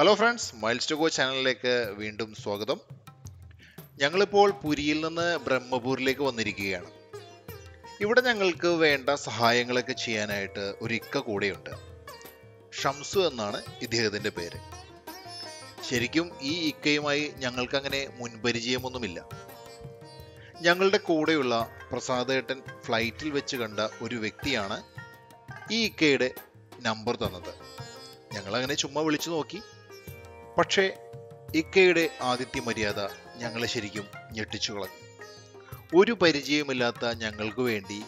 Hello friends Miles to Go ചാനലിലേക്ക് വീണ്ടും സ്വാഗതം. ഞങ്ങളിപ്പോൾ പുരിയിൽ നിന്ന് ബ്രഹ്മപൂരിലേക്ക് വന്നിരിക്കുകയാണ്. ഇവിടെ ഞങ്ങൾക്ക് വേണ്ട സഹായങ്ങളൊക്കെ ചെയ്യാനായിട്ട് ഒരു ഇക്ക കൂടെയുണ്ട്. ഷംസു എന്നാണ് ഇദ്ദേഹത്തിന്റെ പേര്. ശരിക്കും ഈ ഇക്കയുമായി ഞങ്ങൾക്കങ്ങനെ മുൻപരിചയമൊന്നുമില്ല. ഞങ്ങളുടെ കൂടെയുള്ള പ്രസാദേട്ടൻ ഫ്ലൈറ്റിൽ വെച്ച് കണ്ട ഒരു വ്യക്തിയാണ് ഈ ഇക്കയുടെ നമ്പർ തന്നത്. ഞങ്ങളങ്ങനെ ചുമ്മാ വിളിച്ചു നോക്കി. പക്ഷേ ഇക്കയുടെ ആദിത്യ മര്യാദ ഞങ്ങളെ ശരിക്കും ഞെട്ടിച്ചു കളഞ്ഞു ഒരു പരിചയമില്ലാത്ത ഞങ്ങൾക്ക് വേണ്ടി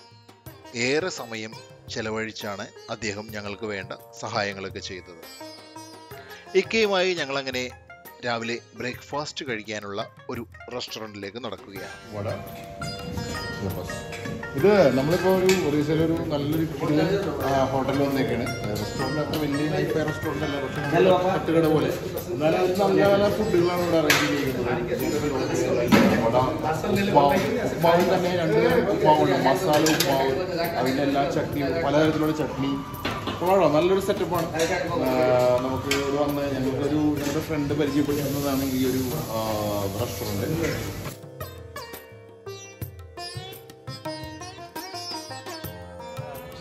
ഏറെ സമയം ചെലവഴിച്ചാണ് അദ്ദേഹം ഞങ്ങൾക്ക് വേണ്ട സഹായങ്ങളൊക്കെ ചെയ്തത്. ഇക്കയുമായി ഞങ്ങളങ്ങനെ രാവിലെ ബ്രേക്ക്ഫാസ്റ്റ് കഴിക്കാനുള്ള ഒരു റെസ്റ്റോറന്റിലേക്ക് നടക്കുകയാണ്. ഇത് നമ്മളിപ്പോൾ ഒരു ഒറീസയിലെ ഒരു നല്ലൊരു ഹോട്ടലിൽ വന്നേക്കാണ്. റെസ്റ്റോറന്റ് അത്ര വലിയ ഹൈഫൈ റെസ്റ്റോറന്റ് അല്ല പക്ഷെ തട്ടുകട പോലെ. എന്നാലും നല്ല നല്ല ഫുഡുകളാണ് ഇവിടെ അറേഞ്ച് ചെയ്തിരിക്കുന്നത്. ഉപ്പാവും തന്നെ രണ്ട് തരം ഉപ്മാവുണ്ട് മസാല ഉപ്പാവ് അതിന്റെ എല്ലാ ചട്നിയും പലതരത്തിലുള്ള ചട്നി. കൊള്ളാം നല്ലൊരു സെറ്റപ്പാണ് നമുക്ക് ഇവിടെ വന്ന് ഞങ്ങൾക്കൊരു ഞങ്ങളുടെ ഫ്രണ്ട് പരിചയപ്പെട്ടിരുന്നതാണ് ഈ ഒരു റെസ്റ്റോറന്റ്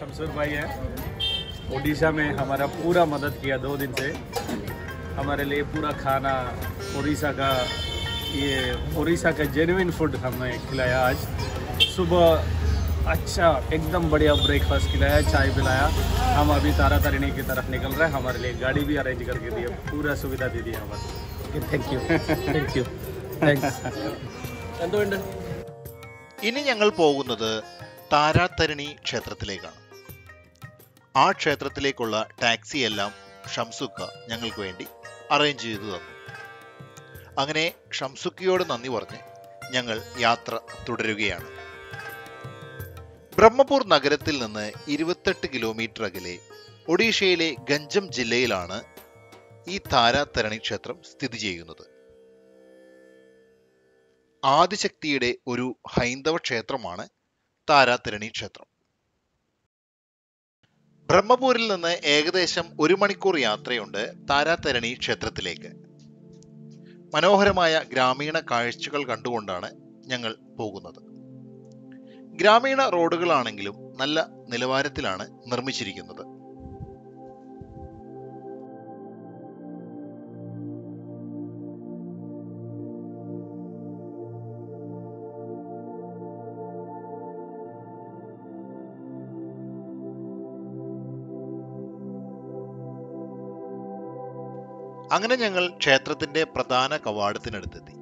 शमशेर भाई है ओडिशा में हमारा पूरा मदद किया दो दिन से हमारे लिए पूरा खाना उड़ीसा का ये उड़ीसा का जेन्युइन फूड हमें खिलाया आज सुबह अच्छा एकदम बढ़िया ब्रेकफास्ट खिलाया चाय पिलाया हम अभी तारा तारिणी की तरफ निकल रहे हैं हमारे लिए गाड़ी भी अरेंज करके दी है पूरा सुविधा दे दी है हमारे thank you thank you thanks എന്തുകൊണ്ട് ഇനി ഞങ്ങൾ പോകുന്നത് താരാതരണി ക്ഷേത്രത്തിലേക്കാണ് ആ ക്ഷേത്രത്തിലേക്കുള്ള ടാക്സിയെല്ലാം ഷംസുക്ക ഞങ്ങൾക്ക് വേണ്ടി അറേഞ്ച് ചെയ്തു തന്നു. അങ്ങനെ ഷംസുക്കയോട് നന്ദി പറഞ്ഞ് ഞങ്ങൾ യാത്ര തുടരുകയാണ്. ബ്രഹ്മപൂർ നഗരത്തിൽ നിന്ന് ഇരുപത്തെട്ട് കിലോമീറ്റർ അകലെ ഒഡീഷയിലെ ഗഞ്ചം ജില്ലയിലാണ് ഈ താരാതരണി ക്ഷേത്രം സ്ഥിതി ചെയ്യുന്നത്. ആദിശക്തിയുടെ ഒരു ഹൈന്ദവ ക്ഷേത്രമാണ് താരാതരണി ക്ഷേത്രം. ബ്രഹ്മപൂരിൽ നിന്ന് ഏകദേശം ഒരു മണിക്കൂർ യാത്രയുണ്ട് താരാതരണി ക്ഷേത്രത്തിലേക്ക്. മനോഹരമായ ഗ്രാമീണ കാഴ്ചകൾ കണ്ടുകൊണ്ടാണ് ഞങ്ങൾ പോകുന്നത്. ഗ്രാമീണ റോഡുകളാണെങ്കിലും നല്ല നിലവാരത്തിലാണ് നിർമ്മിച്ചിരിക്കുന്നത്. അങ്ങനെ ഞങ്ങൾ ക്ഷേത്രത്തിന്റെ പ്രധാന കവാടത്തിനടുത്തെത്തി.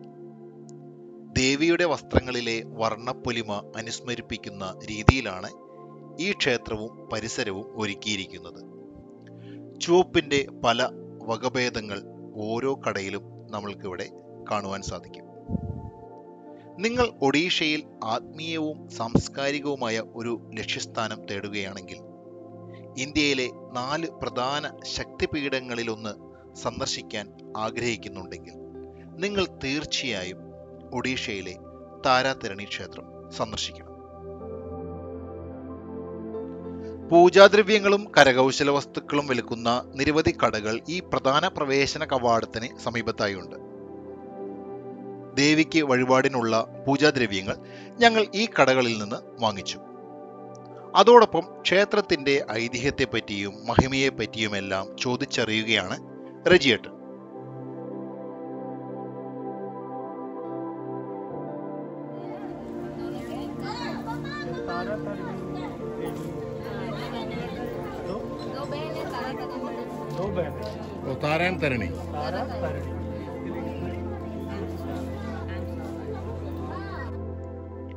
ദേവിയുടെ വസ്ത്രങ്ങളിലെ വർണപ്പൊലിമ അനുസ്മരിപ്പിക്കുന്ന രീതിയിലാണ് ഈ ക്ഷേത്രവും പരിസരവും ഒരുക്കിയിരിക്കുന്നത്. ചുവപ്പിന്റെ പല വകഭേദങ്ങൾ ഓരോ കടയിലും നമ്മൾക്കിവിടെ കാണുവാൻ സാധിക്കും. നിങ്ങൾ ഒഡീഷയിൽ ആത്മീയവും സാംസ്കാരികവുമായ ഒരു ലക്ഷ്യസ്ഥാനം തേടുകയാണെങ്കിൽ ഇന്ത്യയിലെ നാല് പ്രധാന ശക്തിപീഠങ്ങളിലൊന്ന് സന്ദർശിക്കാൻ ആഗ്രഹിക്കുന്നുണ്ടെങ്കിൽ നിങ്ങൾ തീർച്ചയായും ഒഡീഷയിലെ താരാതരണി ക്ഷേത്രം സന്ദർശിക്കണം. പൂജാദ്രവ്യങ്ങളും കരകൗശല വസ്തുക്കളും വിൽക്കുന്ന നിരവധി കടകൾ ഈ പ്രധാന പ്രവേശന കവാടത്തിന് സമീപത്തായുണ്ട്. ദേവിക്ക് വഴിപാടിനുള്ള പൂജാദ്രവ്യങ്ങൾ ഞങ്ങൾ ഈ കടകളിൽ നിന്ന് വാങ്ങിച്ചു. അതോടൊപ്പം ക്ഷേത്രത്തിന്റെ ഐതിഹ്യത്തെപ്പറ്റിയും മഹിമയെപ്പറ്റിയുമെല്ലാം ചോദിച്ചറിയുകയാണ് റെജിയേട്ടൻ തരണി.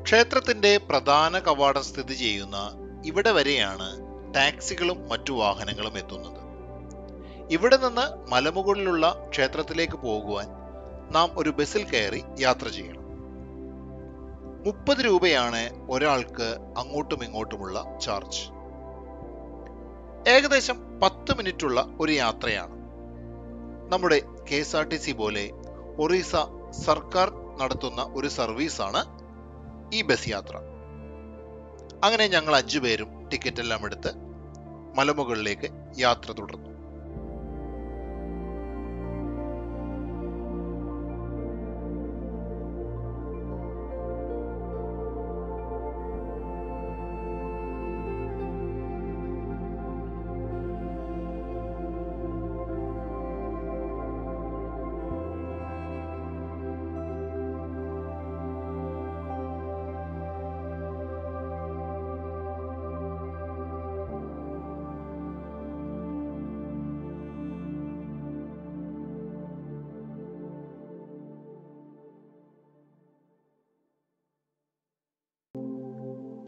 ക്ഷേത്രത്തിന്റെ പ്രധാന കവാടം സ്ഥിതി ചെയ്യുന്ന ഇവിടെ വരെയാണ് ടാക്സികളും മറ്റു വാഹനങ്ങളും എത്തുന്നത്. ഇവിടെ നിന്ന് മലമുകളിലുള്ള ക്ഷേത്രത്തിലേക്ക് പോകുവാൻ നാം ഒരു ബസ്സിൽ കയറി യാത്ര ചെയ്യണം. മുപ്പത് രൂപയാണ് ഒരാൾക്ക് അങ്ങോട്ടും ഇങ്ങോട്ടുമുള്ള ചാർജ്. ഏകദേശം പത്ത് മിനിറ്റുള്ള ഒരു യാത്രയാണ്. നമ്മുടെ K S R T C പോലെ ഒറീസ സർക്കാർ നടത്തുന്ന ഒരു സർവീസാണ് ഈ ബസ് യാത്ര. അങ്ങനെ ഞങ്ങൾ അഞ്ചുപേരും ടിക്കറ്റ് എല്ലാം എടുത്ത് മലമുകളിലേക്ക് യാത്ര തുടർന്നു.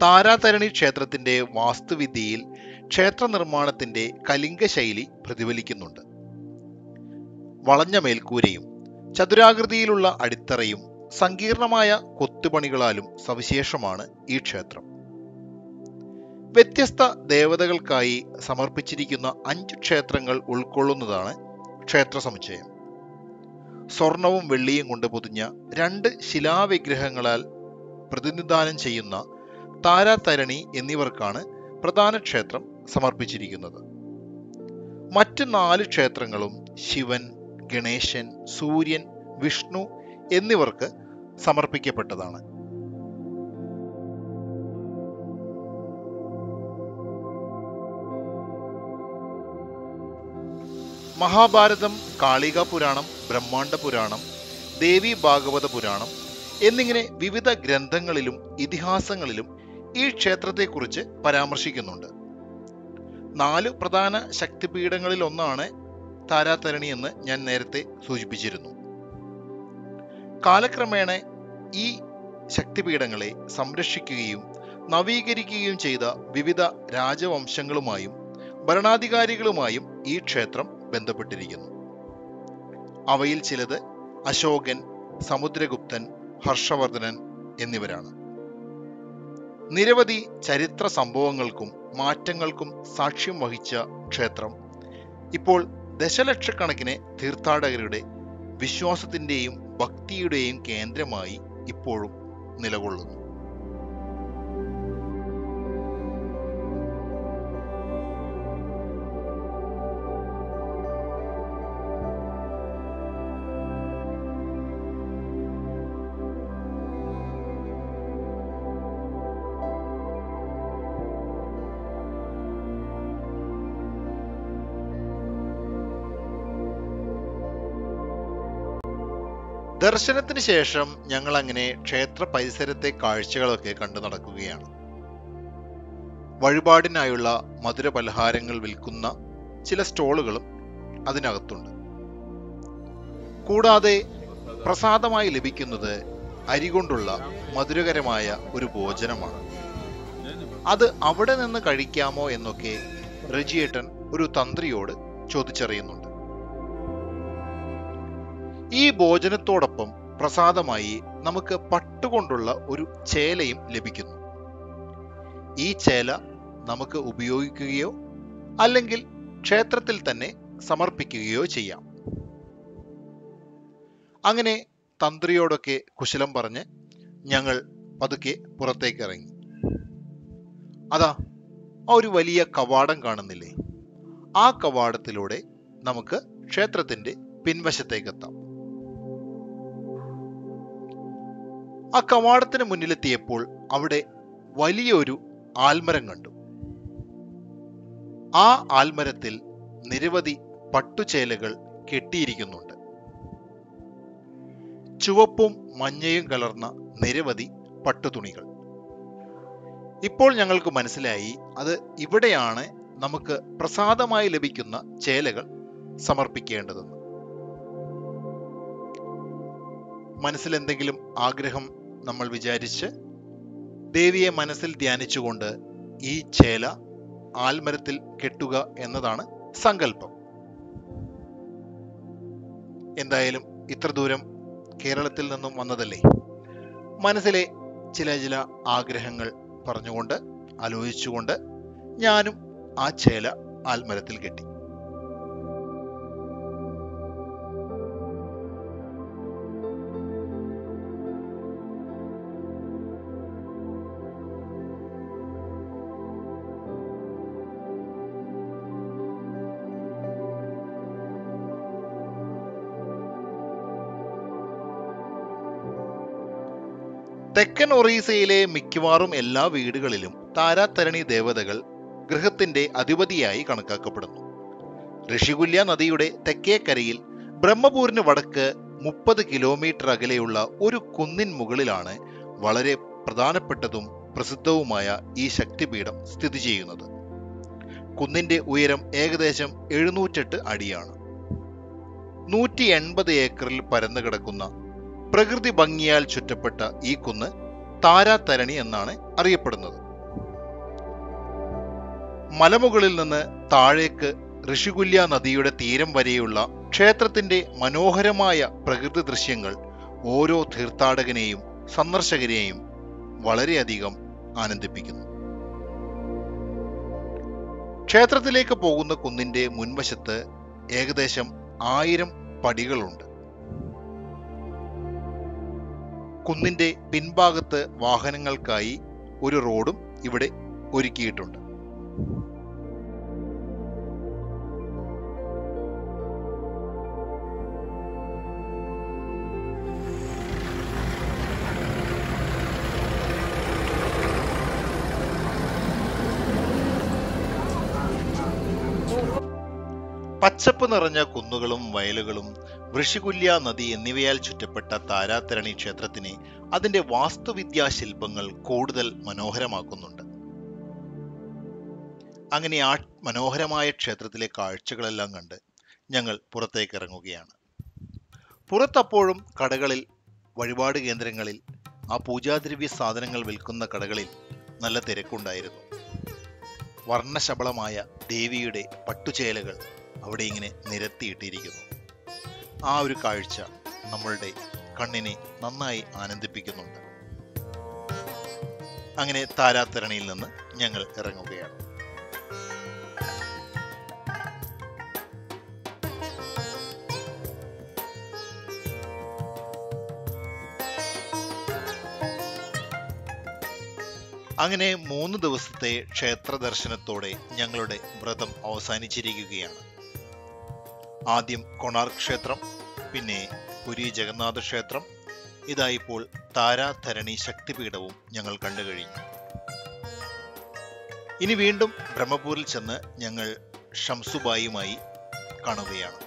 താരാതരണി ക്ഷേത്രത്തിന്റെ വാസ്തുവിദ്യയിൽ ക്ഷേത്ര നിർമ്മാണത്തിന്റെ കലിംഗ ശൈലി പ്രതിഫലിക്കുന്നുണ്ട്. വളഞ്ഞ മേൽക്കൂരയും ചതുരാകൃതിയിലുള്ള അടിത്തറയും സങ്കീർണമായ കൊത്തുപണികളാലും സവിശേഷമാണ് ഈ ക്ഷേത്രം. വ്യത്യസ്ത ദേവതകൾക്കായി സമർപ്പിച്ചിരിക്കുന്ന അഞ്ച് ക്ഷേത്രങ്ങൾ ഉൾക്കൊള്ളുന്നതാണ് ക്ഷേത്ര സമുച്ചയം. സ്വർണവും വെള്ളിയും കൊണ്ട് പൊതിഞ്ഞ രണ്ട് ശിലാവിഗ്രഹങ്ങളാൽ പ്രതിനിധാനം ചെയ്യുന്ന താരാതരണി എന്നിവർക്കാണ് പ്രധാന ക്ഷേത്രം സമർപ്പിച്ചിരിക്കുന്നത്. മറ്റ് നാല് ക്ഷേത്രങ്ങളും ശിവൻ ഗണേശൻ സൂര്യൻ വിഷ്ണു എന്നിവർക്ക് സമർപ്പിക്കപ്പെട്ടതാണ്. മഹാഭാരതം കാളിക പുരാണം ബ്രഹ്മാണ്ഡ പുരാണം ദേവി ഭാഗവത പുരാണം എന്നിങ്ങനെ വിവിധ ഗ്രന്ഥങ്ങളിലും ഇതിഹാസങ്ങളിലും ഈ ക്ഷേത്രത്തെക്കുറിച്ച് പരാമർശിക്കുന്നുണ്ട്. നാല് പ്രധാന ശക്തിപീഠങ്ങളിൽ ഒന്നാണ് താരാതരണി എന്ന് ഞാൻ നേരത്തെ സൂചിപ്പിച്ചിരുന്നു. കാലക്രമേണ ഈ ശക്തിപീഠങ്ങളെ സംരക്ഷിക്കുകയും നവീകരിക്കുകയും ചെയ്ത വിവിധ രാജവംശങ്ങളുമായും ഭരണാധികാരികളുമായും ഈ ക്ഷേത്രം ബന്ധപ്പെട്ടിരിക്കുന്നു. അവയിൽ ചിലത് അശോകൻ സമുദ്രഗുപ്തൻ ഹർഷവർദ്ധനൻ എന്നിവരാണ്. നിരവധി ചരിത്ര സംഭവങ്ങൾക്കും മാറ്റങ്ങൾക്കും സാക്ഷ്യം വഹിച്ച ക്ഷേത്രം. ഇപ്പോൾ ദശലക്ഷക്കണക്കിന് തീർത്ഥാടകരുടെ വിശ്വാസത്തിന്റെയും ഭക്തിയുടെയും കേന്ദ്രമായി ഇപ്പോഴും നിലകൊള്ളുന്നു. ദർശനത്തിന് ശേഷം ഞങ്ങൾ അങ്ങനെ ക്ഷേത്ര പരിസരത്തെ കാഴ്ചകളൊക്കെ കണ്ടു നടക്കുകയാണ്. വഴിപാടിനായുള്ള മധുര പലഹാരങ്ങൾ വിൽക്കുന്ന ചില സ്റ്റോളുകളും അതിനകത്തുണ്ട്. കൂടാതെ പ്രസാദമായി ലഭിക്കുന്നത് അരി കൊണ്ടുള്ള മധുരകരമായ ഒരു ഭോജനമാണ്. അത് അവിടെ നിന്ന് കഴിക്കാമോ എന്നൊക്കെ റജിയേട്ടൻ ഒരു തന്ത്രിയോട് ചോദിച്ചറിയുന്നുണ്ട്. ഈ ഭോജനത്തോടൊപ്പം പ്രസാദമായി നമുക്ക് പട്ടുകൊണ്ടുള്ള ഒരു ചേലയും ലഭിക്കുന്നു. ഈ ചേല നമുക്ക് ഉപയോഗിക്കുകയോ അല്ലെങ്കിൽ ക്ഷേത്രത്തിൽ തന്നെ സമർപ്പിക്കുകയോ ചെയ്യാം. അങ്ങനെ തന്ത്രിയോടൊക്കെ കുശലം പറഞ്ഞ് ഞങ്ങൾ പതുക്കെ പുറത്തേക്ക് ഇറങ്ങി അതാ ആ ഒരു വലിയ കവാടം കാണുന്നില്ലേ? ആ കവാടത്തിലൂടെ നമുക്ക് ക്ഷേത്രത്തിന്റെ പിൻവശത്തേക്ക് ആ കവാടത്തിന് മുന്നിലെത്തിയപ്പോൾ അവിടെ വലിയൊരു ആൽമരം കണ്ടു. ആ ആൽമരത്തിൽ നിരവധി പട്ടുചേലകൾ കെട്ടിയിരിക്കുന്നുണ്ട്. ചുവപ്പും മഞ്ഞയും കലർന്ന നിരവധി പട്ടുതുണികൾ. ഇപ്പോൾ ഞങ്ങൾക്ക് മനസ്സിലായി അത് ഇവിടെയാണ് നമുക്ക് പ്രസാദമായി ലഭിക്കുന്ന ചേലകൾ സമർപ്പിക്കേണ്ടതെന്ന്. മനസ്സിൽ എന്തെങ്കിലും ആഗ്രഹം നമ്മൾ വിചാരിച്ച് ദേവിയെ മനസ്സിൽ ധ്യാനിച്ചുകൊണ്ട് ഈ ചേല ആൽമരത്തിൽ കെട്ടുക എന്നതാണ് സങ്കല്പം. എന്തായാലും ഇത്ര ദൂരം കേരളത്തിൽ നിന്നും വന്നതല്ലേ? മനസ്സിലെ ചില ചില ആഗ്രഹങ്ങൾ പറഞ്ഞുകൊണ്ട് ആലോചിച്ചുകൊണ്ട് ഞാനും ആ ചേല ആൽമരത്തിൽ കെട്ടി. തെക്കൻ ഒറീസയിലെ മിക്കവാറും എല്ലാ വീടുകളിലും താരാതരണി ദേവതകൾ ഗൃഹത്തിന്റെ അധിപതിയായി കണക്കാക്കപ്പെടുന്നു. ഋഷികുല്യ നദിയുടെ തെക്കേക്കരയിൽ ബ്രഹ്മപൂരിന് വടക്ക് മുപ്പത് കിലോമീറ്റർ അകലെയുള്ള ഒരു കുന്നിൻ മുകളിലാണ് വളരെ പ്രധാനപ്പെട്ടതും പ്രസിദ്ധവുമായ ഈ ശക്തിപീഠം സ്ഥിതി ചെയ്യുന്നത്. കുന്നിന്റെ ഉയരം ഏകദേശം എഴുന്നൂറ്റെട്ട് അടിയാണ്. നൂറ്റി എൺപത് ഏക്കറിൽ പരന്നു കിടക്കുന്ന പ്രകൃതി ഭംഗിയാൽ ചുറ്റപ്പെട്ട ഈ കുന്ന് താരാതരണി എന്നാണ് അറിയപ്പെടുന്നത്. മലമുകളിൽ നിന്ന് താഴേക്ക് ഋഷികുല്യ നദിയുടെ തീരം വരെയുള്ള ക്ഷേത്രത്തിന്റെ മനോഹരമായ പ്രകൃതി ദൃശ്യങ്ങൾ ഓരോ തീർത്ഥാടകനെയും സന്ദർശകരെയും വളരെയധികം ആനന്ദിപ്പിക്കുന്നു. ക്ഷേത്രത്തിലേക്ക് പോകുന്ന കുന്നിന്റെ മുൻവശത്ത് ഏകദേശം ആയിരം പടികളുണ്ട്. കുന്നിന്റെ പിൻഭാഗത്ത് വാഹനങ്ങൾക്കായി ഒരു റോഡും ഇവിടെ ഒരുക്കിയിട്ടുണ്ട്. പച്ചപ്പ് നിറഞ്ഞ കുന്നുകളും വയലുകളും വൃഷികുല്യ നദി എന്നിവയാൽ ചുറ്റപ്പെട്ട താരാതരണി ക്ഷേത്രത്തിനെ അതിന്റെ വാസ്തുവിദ്യാ ശില്പങ്ങൾ കൂടുതൽ മനോഹരമാക്കുന്നുണ്ട്. അങ്ങനെ ആ മനോഹരമായ ക്ഷേത്രത്തിലെ കാഴ്ചകളെല്ലാം കണ്ട് ഞങ്ങൾ പുറത്തേക്ക് ഇറങ്ങുകയാണ്. പുറത്തപ്പോഴും കടകളിൽ വഴിപാട് കേന്ദ്രങ്ങളിൽ ആ പൂജാദ്രവ്യ സാധനങ്ങൾ വിൽക്കുന്ന കടകളിൽ നല്ല തിരക്കുണ്ടായിരുന്നു. വർണശബളമായ ദേവിയുടെ പട്ടുചേലകൾ അവിടെ ഇങ്ങനെ നിരത്തിയിട്ടിരിക്കുന്നു. ആ ഒരു കാഴ്ച നമ്മളുടെ കണ്ണിനെ നന്നായി ആനന്ദിപ്പിക്കുന്നുണ്ട്. അങ്ങനെ താരാത്തരണിയിൽ നിന്ന് ഞങ്ങൾ ഇറങ്ങുകയാണ്. അങ്ങനെ മൂന്ന് ദിവസത്തെ ക്ഷേത്ര ദർശനത്തോടെ ഞങ്ങളുടെ വ്രതം അവസാനിച്ചിരിക്കുകയാണ്. ആദ്യം കൊണാർക്ക് ക്ഷേത്രം പിന്നെ പുരി ജഗന്നാഥ ക്ഷേത്രം. ഇതായിപ്പോൾ താരാധരണി ശക്തിപീഠവും ഞങ്ങൾ കണ്ടു കഴിഞ്ഞു. ഇനി വീണ്ടും ബ്രഹ്മപൂരിൽ ചെന്ന് ഞങ്ങൾ ഷംസുബായിയുമായി കാണുകയാണ്.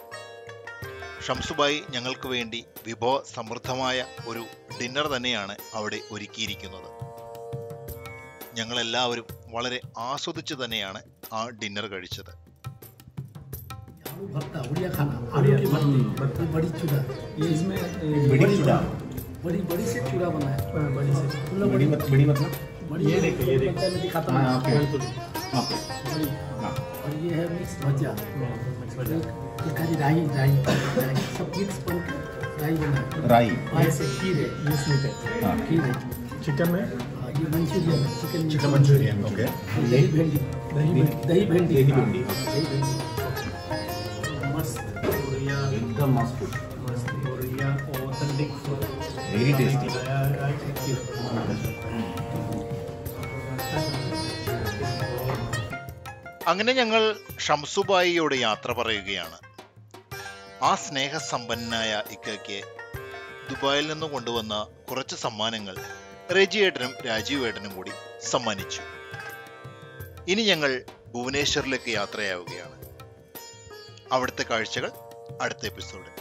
ഷംസുബായി ഞങ്ങൾക്ക് വേണ്ടി വിഭവ സമൃദ്ധമായ ഒരു ഡിന്നർ തന്നെയാണ് അവിടെ ഒരുക്കിയിരിക്കുന്നത്. ഞങ്ങളെല്ലാവരും വളരെ ആസ്വദിച്ച് തന്നെയാണ് ആ ഡിന്നർ കഴിച്ചത്. आलू भरता उड़िया खाना आलू की भरती ये बड़ी चूड़ा। ये इसमें बड़ी चूड़ा। बड़ी बड़ी से चूड़ा बना है। बड़ी से। मतलब बड़ी बड़ी। मतलब। बड़ी ये देखो ये देखो। मैं दिखाता हूँ। हाँ, ओके। बड़ी। बड़ी। और ये है मिक्स भजिया। एक खाली राई राई राई। सब मिक्स बन के राई बना है। राई। से खीर है ये स्वीट है। हाँ। खीर है। चिकन में? हाँ, ये Manchurian chicken chicken Manchurian. Okay. दही भेंडी। दही भेंडी। दही भेंडी। दही हाँ, भेंडी। from Moscow. Very tasty. അങ്ങനെ ഞങ്ങൾ ഷംസുബായിയോട് യാത്ര പറയുകയാണ്. ആ സ്നേഹസമ്പന്നനായ ഇക്കയ്ക്ക് ദുബായിൽ നിന്ന് കൊണ്ടുവന്ന കുറച്ച് സമ്മാനങ്ങൾ റെജിയേട്ടനും രാജീവേട്ടനും കൂടി സമ്മാനിച്ചു. ഇനി ഞങ്ങൾ ഭുവനേശ്വറിലേക്ക് യാത്രയാവുകയാണ്. അവിടുത്തെ കാഴ്ചകൾ അടുത്ത എപ്പിസോഡിൽ.